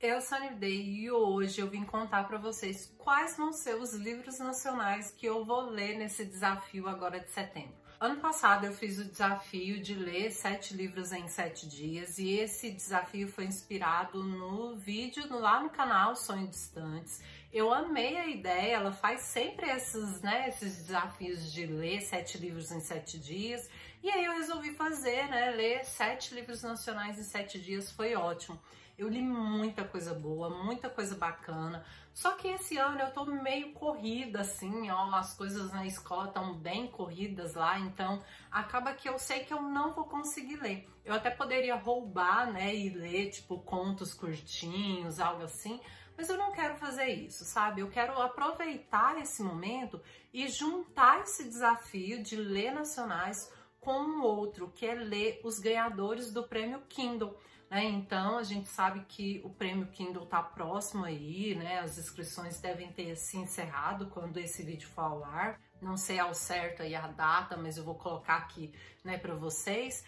Eu sou a Day e hoje eu vim contar para vocês quais vão ser os livros nacionais que eu vou ler nesse desafio agora de setembro. Ano passado eu fiz o desafio de ler sete livros em sete dias e esse desafio foi inspirado no vídeo lá no canal Sonho Distantes. Eu amei a ideia, ela faz sempre esses, né, esses desafios de ler sete livros em sete dias e aí eu resolvi fazer, né, ler sete livros nacionais em sete dias, foi ótimo. Eu li muita coisa boa, muita coisa bacana. Só que esse ano eu tô meio corrida, assim, ó, as coisas na escola estão bem corridas lá, então acaba que eu sei que eu não vou conseguir ler. Eu até poderia roubar, né, e ler, tipo, contos curtinhos, algo assim, mas eu não quero fazer isso, sabe? Eu quero aproveitar esse momento e juntar esse desafio de ler nacionais com um outro, que é ler os ganhadores do prêmio Kindle. Né? Então a gente sabe que o prêmio Kindle está próximo aí, né? As inscrições devem ter se encerrado quando esse vídeo for ao ar. Não sei ao certo aí a data, mas eu vou colocar aqui, né, para vocês.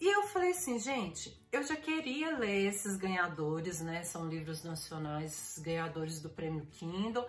E eu falei assim, gente, eu já queria ler esses ganhadores, né? São livros nacionais, ganhadores do prêmio Kindle.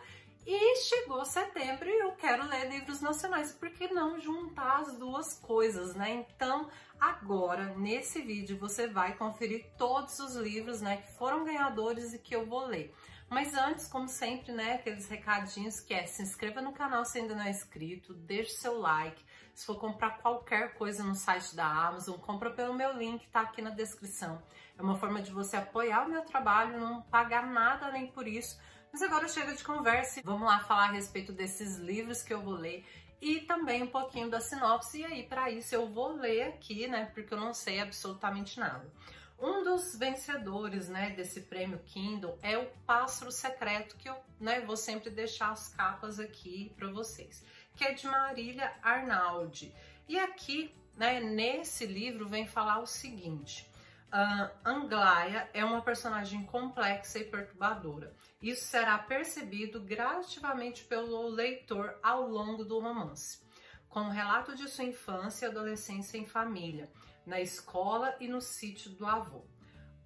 E chegou setembro e eu quero ler livros nacionais, por que não juntar as duas coisas, né? Então, agora, nesse vídeo, você vai conferir todos os livros, né, que foram ganhadores e que eu vou ler. Mas antes, como sempre, né, aqueles recadinhos que é se inscreva no canal se ainda não é inscrito, deixe seu like. Se for comprar qualquer coisa no site da Amazon, compra pelo meu link, tá aqui na descrição. É uma forma de você apoiar o meu trabalho, não pagar nada além por isso, mas agora chega de conversa, vamos lá falar a respeito desses livros que eu vou ler e também um pouquinho da sinopse. E aí, para isso, eu vou ler aqui, né? Porque eu não sei absolutamente nada. Um dos vencedores, né, desse prêmio Kindle é o Pássaro Secreto, que eu, né, vou sempre deixar as capas aqui para vocês, que é de Marília Arnaldi. E aqui, né, nesse livro vem falar o seguinte: Uh, Anglaia é uma personagem complexa e perturbadora. Isso será percebido gradativamente pelo leitor ao longo do romance, com o relato de sua infância e adolescência em família, na escola e no sítio do avô.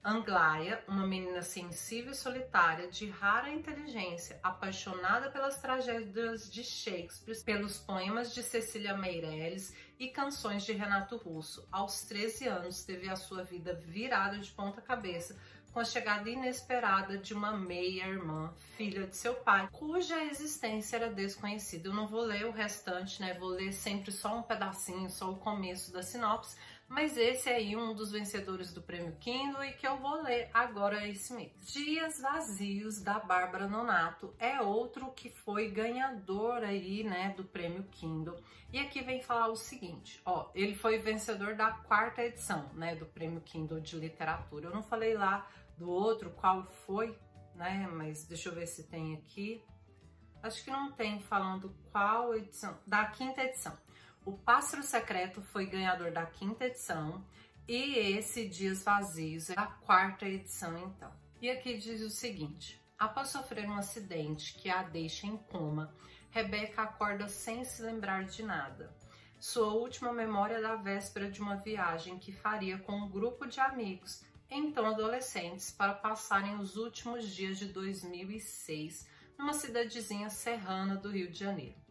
Anglaia, uma menina sensível e solitária, de rara inteligência, apaixonada pelas tragédias de Shakespeare, pelos poemas de Cecília Meirelles e canções de Renato Russo. Aos 13 anos, teve a sua vida virada de ponta cabeça com a chegada inesperada de uma meia-irmã, filha de seu pai, cuja existência era desconhecida. Eu não vou ler o restante, né? Vou ler sempre só um pedacinho, só o começo da sinopse, mas esse é aí um dos vencedores do prêmio Kindle e que eu vou ler agora esse mês. Dias Vazios, da Bárbara Nonato, é outro que foi ganhador aí, né, do prêmio Kindle. E aqui vem falar o seguinte, ó, ele foi vencedor da quarta edição, né, do prêmio Kindle de literatura. Eu não falei lá do outro qual foi, né, mas deixa eu ver se tem aqui. Acho que não tem falando qual edição, da quinta edição. O Pássaro Secreto foi ganhador da quinta edição e esse Dias Vazios é a quarta edição, então. E aqui diz o seguinte: após sofrer um acidente que a deixa em coma, Rebeca acorda sem se lembrar de nada. Sua última memória é da véspera de uma viagem que faria com um grupo de amigos, então adolescentes, para passarem os últimos dias de 2006 numa cidadezinha serrana do Rio de Janeiro.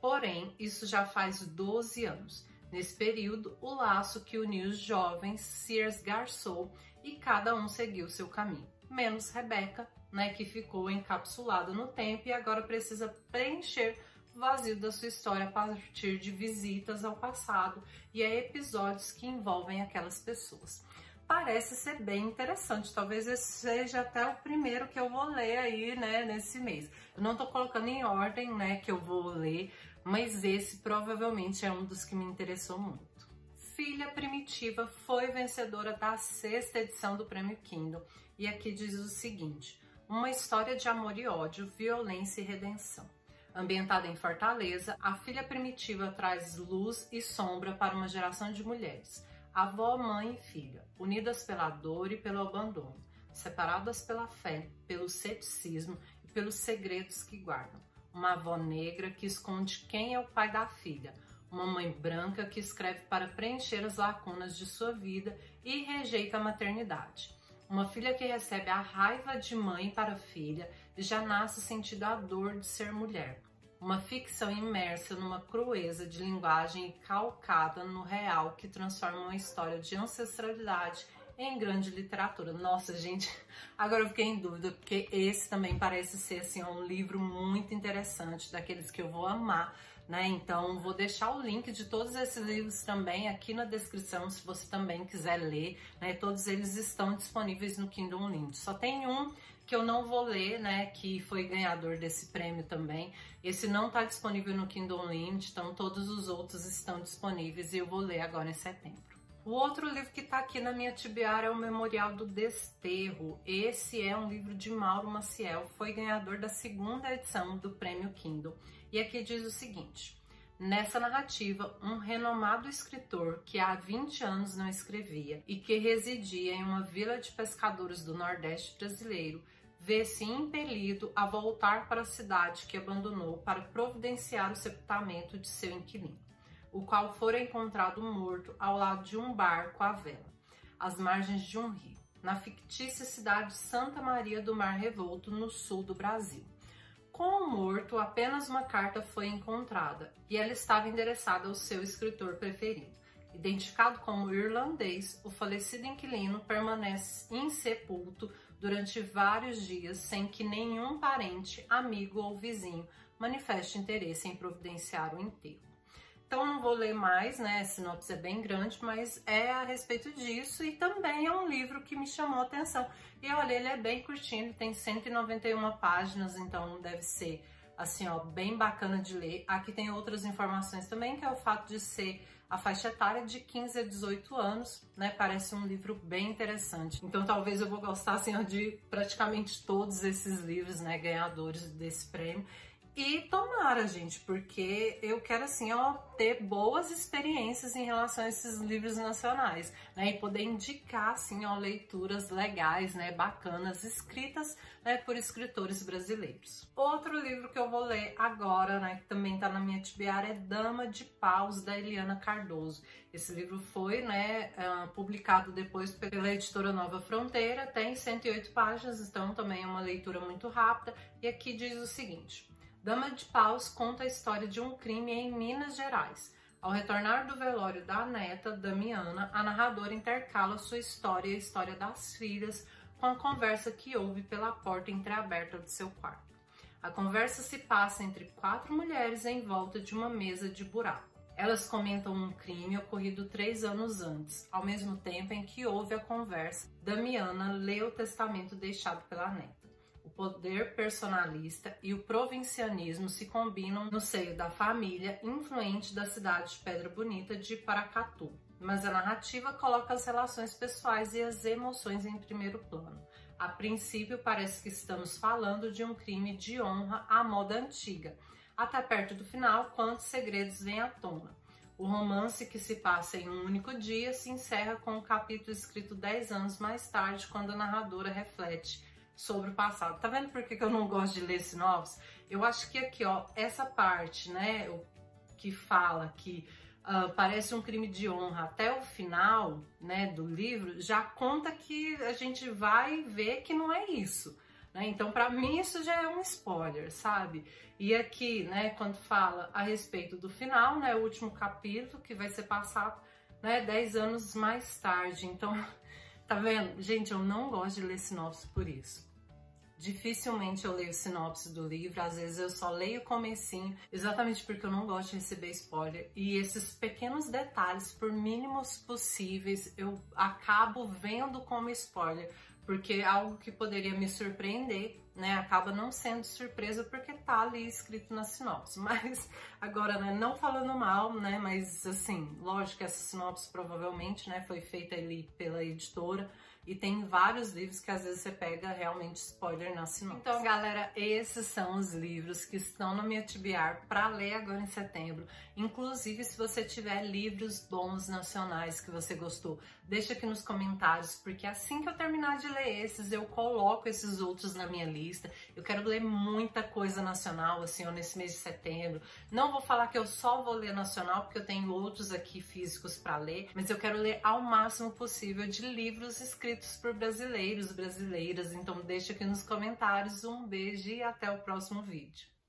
Porém, isso já faz 12 anos. Nesse período, o laço que uniu os jovens se esgarçou e cada um seguiu seu caminho, menos Rebeca, né, que ficou encapsulada no tempo e agora precisa preencher o vazio da sua história a partir de visitas ao passado e a episódios que envolvem aquelas pessoas parece ser bem interessante. Talvez esse seja até o primeiro que eu vou ler aí, né, nesse mês. Eu não tô colocando em ordem, né, que eu vou ler, mas esse provavelmente é um dos que me interessou muito. Filha Primitiva foi vencedora da sexta edição do Prêmio Kindle e aqui diz o seguinte: uma história de amor e ódio, violência e redenção. Ambientada em Fortaleza, a Filha Primitiva traz luz e sombra para uma geração de mulheres avó, mãe e filha, unidas pela dor e pelo abandono, separadas pela fé, pelo ceticismo e pelos segredos que guardam. Uma avó negra que esconde quem é o pai da filha, uma mãe branca que escreve para preencher as lacunas de sua vida e rejeita a maternidade. Uma filha que recebe a raiva de mãe para filha e já nasce sentindo a dor de ser mulher. Uma ficção imersa numa crueza de linguagem calcada no real que transforma uma história de ancestralidade em grande literatura. Nossa, gente, agora eu fiquei em dúvida, porque esse também parece ser assim, um livro muito interessante, daqueles que eu vou amar. Né? Então, vou deixar o link de todos esses livros também aqui na descrição, se você também quiser ler, né? Todos eles estão disponíveis no Kindle Unlimited. Só tem um que eu não vou ler, né, que foi ganhador desse prêmio também. Esse não está disponível no Kindle Unlimited, então todos os outros estão disponíveis e eu vou ler agora em setembro. O outro livro que está aqui na minha tibiara é o Memorial do Desterro. Esse é um livro de Mauro Maciel, foi ganhador da segunda edição do Prêmio Kindle. E aqui diz o seguinte: Nessa narrativa, um renomado escritor que há 20 anos não escrevia e que residia em uma vila de pescadores do Nordeste brasileiro vê-se impelido a voltar para a cidade que abandonou para providenciar o sepultamento de seu inquilino o qual fora encontrado morto ao lado de um barco à vela, às margens de um rio, na fictícia cidade de Santa Maria do Mar Revolto, no sul do Brasil. Com o morto, apenas uma carta foi encontrada e ela estava endereçada ao seu escritor preferido. Identificado como irlandês, o falecido inquilino permanece insepulto durante vários dias sem que nenhum parente, amigo ou vizinho manifeste interesse em providenciar o enterro. Então não vou ler mais, né? A sinopse é bem grande, mas é a respeito disso e também é um livro que me chamou a atenção. E olha, ele é bem curtinho, ele tem 191 páginas, então deve ser assim, ó, bem bacana de ler. Aqui tem outras informações também, que é o fato de ser a faixa etária de 15 a 18 anos, né? Parece um livro bem interessante. Então talvez eu vou gostar assim de praticamente todos esses livros, né, ganhadores desse prêmio. E tomara, gente, porque eu quero assim, ó, ter boas experiências em relação a esses livros nacionais, né? E poder indicar, assim, ó, leituras legais, né, bacanas, escritas, né, por escritores brasileiros. Outro livro que eu vou ler agora, né, que também tá na minha tibiara, é Dama de Paus, da Eliana Cardoso. Esse livro foi, né, uh, publicado depois pela editora Nova Fronteira, tem 108 páginas, então também é uma leitura muito rápida. E aqui diz o seguinte... Dama de Paus conta a história de um crime em Minas Gerais. Ao retornar do velório da neta, Damiana, a narradora intercala sua história e a história das filhas com a conversa que houve pela porta entreaberta de seu quarto. A conversa se passa entre quatro mulheres em volta de uma mesa de buraco. Elas comentam um crime ocorrido três anos antes, ao mesmo tempo em que houve a conversa. Damiana lê o testamento deixado pela neta poder personalista e o provincianismo se combinam no seio da família influente da cidade de Pedra Bonita de Paracatu. Mas a narrativa coloca as relações pessoais e as emoções em primeiro plano. A princípio, parece que estamos falando de um crime de honra à moda antiga, até perto do final, quantos segredos vêm à tona. O romance, que se passa em um único dia, se encerra com um capítulo escrito dez anos mais tarde, quando a narradora reflete sobre o passado. Tá vendo por que, que eu não gosto de ler sinopse? Eu acho que aqui, ó, essa parte, né, que fala que uh, parece um crime de honra até o final, né, do livro, já conta que a gente vai ver que não é isso. Né? Então, para mim, isso já é um spoiler, sabe? E aqui, né, quando fala a respeito do final, né, o último capítulo que vai ser passado, né, 10 anos mais tarde. Então, tá vendo? Gente, eu não gosto de ler sinopse por isso. Dificilmente eu leio sinopse do livro, às vezes eu só leio o comecinho, exatamente porque eu não gosto de receber spoiler. E esses pequenos detalhes, por mínimos possíveis, eu acabo vendo como spoiler, porque é algo que poderia me surpreender, né, acaba não sendo surpresa porque tá ali escrito na sinopse. Mas agora, né, não falando mal, né, mas assim, lógico que essa sinopse provavelmente, né, foi feita ali pela editora, e tem vários livros que às vezes você pega realmente spoiler na sinopse. Então, galera, esses são os livros que estão no meu TBR para ler agora em setembro. Inclusive, se você tiver livros bons nacionais que você gostou, Deixa aqui nos comentários, porque assim que eu terminar de ler esses, eu coloco esses outros na minha lista. Eu quero ler muita coisa nacional, assim, nesse mês de setembro. Não vou falar que eu só vou ler nacional, porque eu tenho outros aqui físicos para ler, mas eu quero ler ao máximo possível de livros escritos por brasileiros, brasileiras. Então deixa aqui nos comentários. Um beijo e até o próximo vídeo.